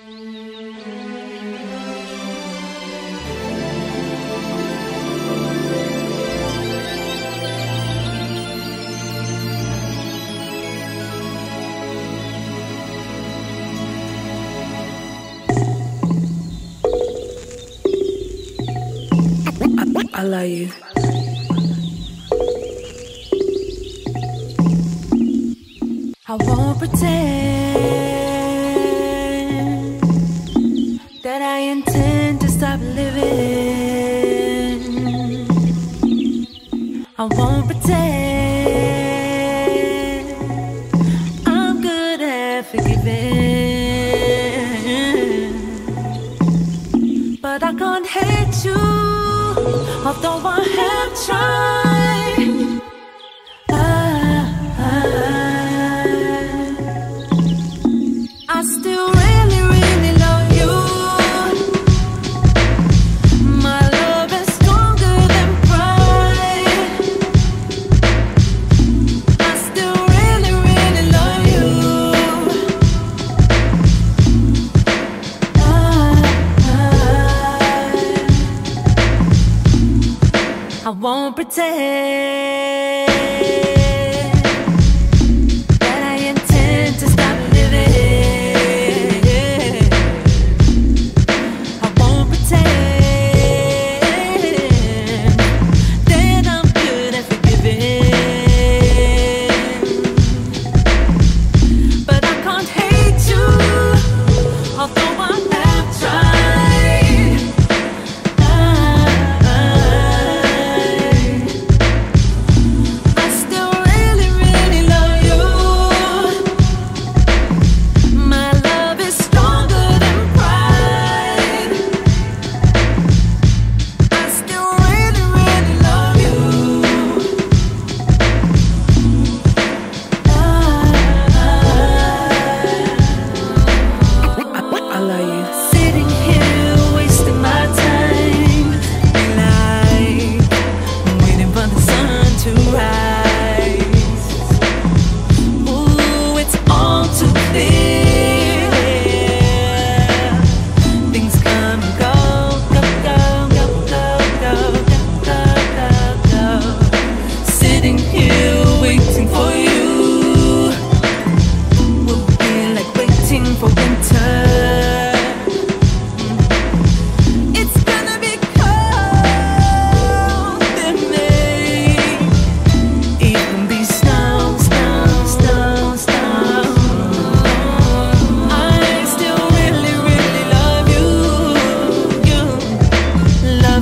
I love you. I won't pretend I won't pretend I'm good at forgiving. But I can't hate you, although I have tried. I won't pretend.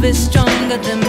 be stronger than